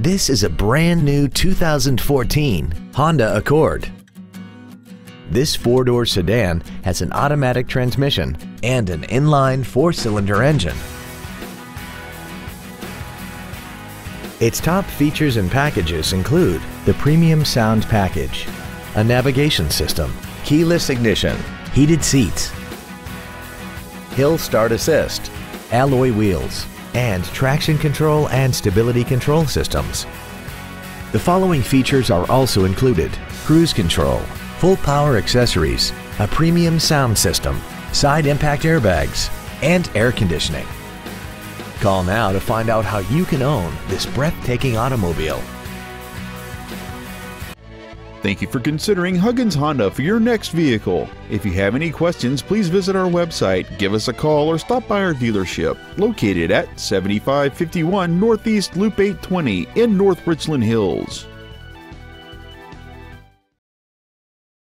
This is a brand new 2014 Honda Accord. This four-door sedan has an automatic transmission and an inline four-cylinder engine. Its top features and packages include the Premium Sound Package, a navigation system, keyless ignition, heated seats, Hill Start Assist, alloy wheels, and traction control and stability control systems. The following features are also included. Cruise control, full power accessories, a premium sound system, side impact airbags, and air conditioning. Call now to find out how you can own this breathtaking automobile. Thank you for considering Huggins Honda for your next vehicle. If you have any questions, please visit our website, give us a call, or stop by our dealership located at 7551 Northeast Loop 820 in North Richland Hills.